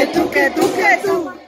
que tú, que tú, que tú.